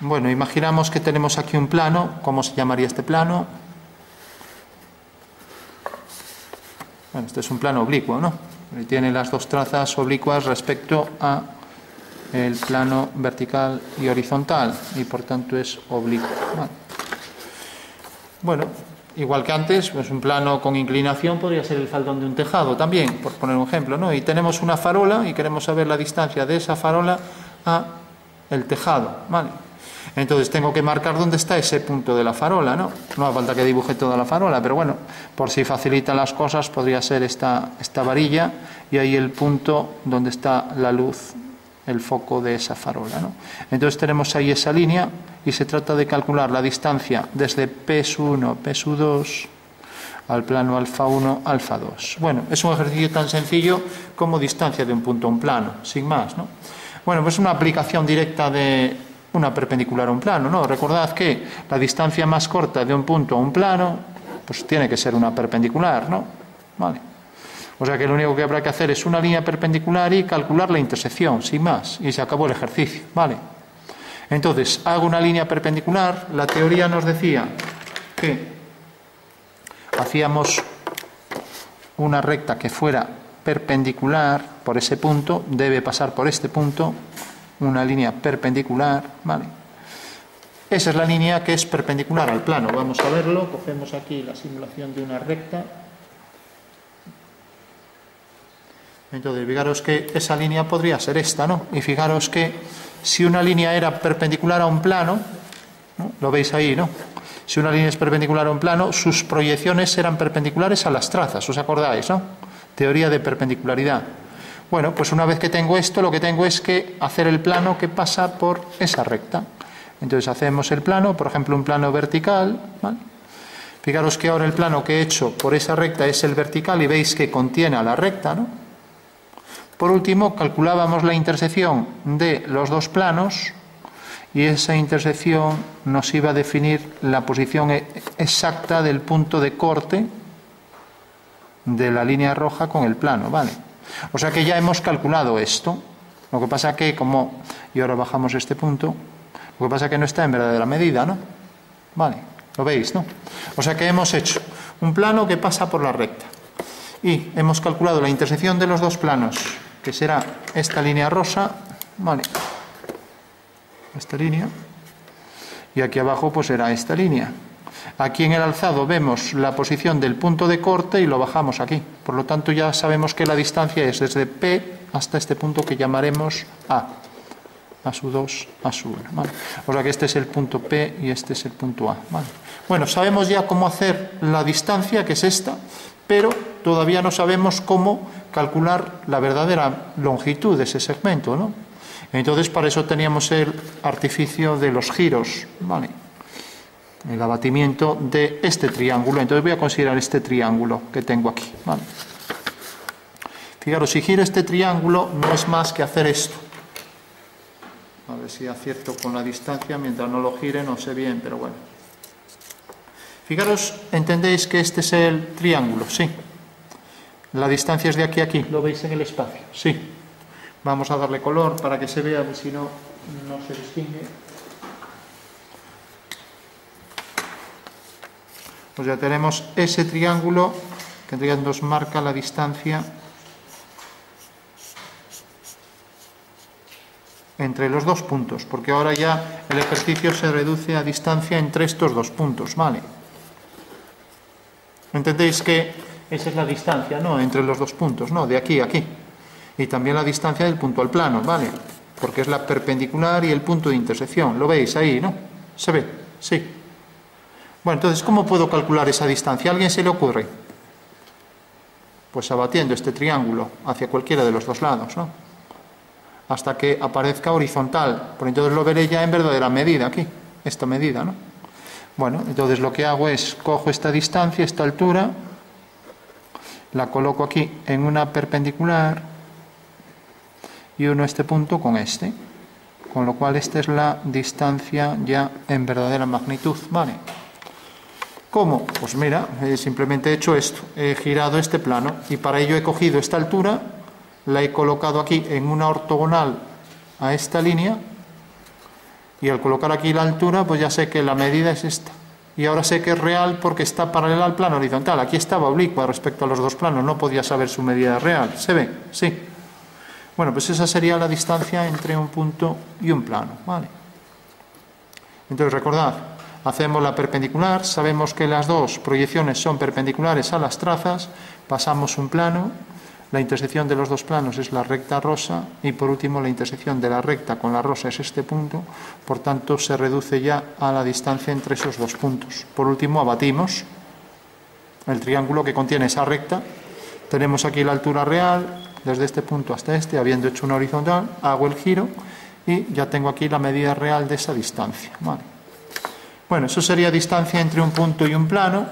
Bueno, imaginamos que tenemos aquí un plano. ¿Cómo se llamaría este plano? Bueno, este es un plano oblicuo, ¿no? Tiene las dos trazas oblicuas respecto a el plano vertical y horizontal y por tanto es oblicuo. Bueno, igual que antes, pues un plano con inclinación podría ser el faldón de un tejado también, por poner un ejemplo, ¿no? Y tenemos una farola y queremos saber la distancia de esa farola a el tejado, ¿vale? Entonces tengo que marcar dónde está ese punto de la farola, ¿no? No hace falta que dibuje toda la farola, pero bueno, por si facilitan las cosas, podría ser esta, esta varilla y ahí el punto donde está la luz, el foco de esa farola, ¿no? Entonces tenemos ahí esa línea y se trata de calcular la distancia desde P1, P2 al plano alfa 1, alfa 2. Bueno, es un ejercicio tan sencillo como distancia de un punto a un plano, sin más, ¿no? Bueno, pues una aplicación directa de una perpendicular a un plano, ¿no? Recordad que la distancia más corta de un punto a un plano, pues tiene que ser una perpendicular, ¿no? Vale. O sea que lo único que habrá que hacer es una línea perpendicular y calcular la intersección, sin más, y se acabó el ejercicio, ¿vale? Entonces, hago una línea perpendicular, la teoría nos decía que hacíamos una recta que fuera perpendicular por ese punto, debe pasar por este punto, una línea perpendicular, ¿vale? Esa es la línea que es perpendicular al plano. Vamos a verlo. Cogemos aquí la simulación de una recta. Entonces, fijaros que esa línea podría ser esta, ¿no? Y fijaros que si una línea era perpendicular a un plano, lo veis ahí, ¿no? Si una línea es perpendicular a un plano, sus proyecciones eran perpendiculares a las trazas, ¿os acordáis, no? Teoría de perpendicularidad. Bueno, pues una vez que tengo esto, lo que tengo es que hacer el plano que pasa por esa recta. Entonces hacemos el plano, por ejemplo, un plano vertical. Fijaros que ahora el plano que he hecho por esa recta es el vertical y veis que contiene a la recta. ¿no? Por último, calculábamos la intersección de los dos planos y esa intersección nos iba a definir la posición e-, exacta del punto de corte de la línea roja con el plano. ¿vale? O sea que ya hemos calculado esto. Lo que pasa que, como, y ahora bajamos este punto, lo que pasa que no está en verdadera medida, ¿no? Vale, lo veis, ¿no? O sea que hemos hecho un plano que pasa por la recta. Y hemos calculado la intersección de los dos planos, que será esta línea rosa, vale, esta línea, y aquí abajo pues será esta línea. Aquí en el alzado vemos la posición del punto de corte y lo bajamos aquí. Por lo tanto, ya sabemos que la distancia es desde P hasta este punto que llamaremos A. A su 2, A su 1. O sea que este es el punto P y este es el punto A. Bueno, sabemos ya cómo hacer la distancia, que es esta, pero todavía no sabemos cómo calcular la verdadera longitud de ese segmento. ¿no? Entonces, para eso teníamos el artificio de los giros. ¿vale? El abatimiento de este triángulo. Entonces voy a considerar este triángulo que tengo aquí. Fijaros, si giro este triángulo no es más que hacer esto. A ver si acierto con la distancia, mientras no lo gire no sé bien, pero bueno. Fijaros, entendéis que este es el triángulo, sí. La distancia es de aquí a aquí, lo veis en el espacio, sí. Vamos a darle color para que se vea, si no, no se distingue. Pues ya tenemos ese triángulo que nos marca la distancia entre los dos puntos, porque ahora ya el ejercicio se reduce a distancia entre estos dos puntos, ¿vale? ¿Entendéis que esa es la distancia, ¿no? Entre los dos puntos, ¿no? De aquí a aquí. Y también la distancia del punto al plano, ¿vale? Porque es la perpendicular y el punto de intersección. ¿Lo veis ahí, no? ¿Se ve? Sí. Bueno, entonces, ¿cómo puedo calcular esa distancia? ¿A alguien se le ocurre? Pues abatiendo este triángulo hacia cualquiera de los dos lados, ¿no? Hasta que aparezca horizontal. Por entonces lo veré ya en verdadera medida aquí, esta medida, ¿no? Bueno, entonces lo que hago es cojo esta distancia, esta altura, la coloco aquí en una perpendicular y uno este punto con este. Con lo cual esta es la distancia ya en verdadera magnitud, ¿vale? ¿Cómo? Pues mira, simplemente he hecho esto, he girado este plano y para ello he cogido esta altura, la he colocado aquí en una ortogonal a esta línea Y al colocar aquí la altura, pues ya sé que la medida es esta. Y ahora sé que es real porque está paralela al plano horizontal. Aquí estaba oblicua respecto a los dos planos, no podía saber su medida real. ¿Se ve? Sí. Bueno, pues esa sería la distancia entre un punto y un plano. ¿vale? Entonces recordad, hacemos la perpendicular, sabemos que las dos proyecciones son perpendiculares a las trazas, pasamos un plano, la intersección de los dos planos es la recta rosa y por último la intersección de la recta con la rosa es este punto, por tanto se reduce ya a la distancia entre esos dos puntos. Por último abatimos el triángulo que contiene esa recta, tenemos aquí la altura real desde este punto hasta este, habiendo hecho una horizontal, hago el giro y ya tengo aquí la medida real de esa distancia. Bueno, eso sería distancia entre un punto y un plano.